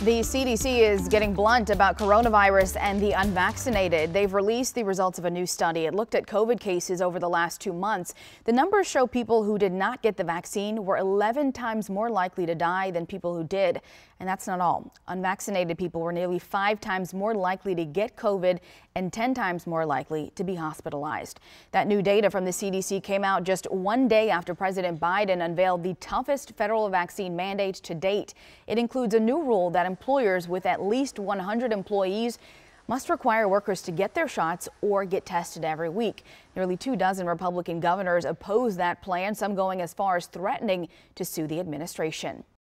The CDC is getting blunt about coronavirus and the unvaccinated. They've released the results of a new study. It looked at COVID cases over the last two months. The numbers show people who did not get the vaccine were 11 times more likely to die than people who did. And that's not all. Unvaccinated people were nearly five times more likely to get COVID and 10 times more likely to be hospitalized. That new data from the CDC came out just one day after President Biden unveiled the toughest federal vaccine mandate to date. It includes a new rule that employers with at least 100 employees must require workers to get their shots or get tested every week. Nearly two dozen Republican governors oppose that plan, some going as far as threatening to sue the administration.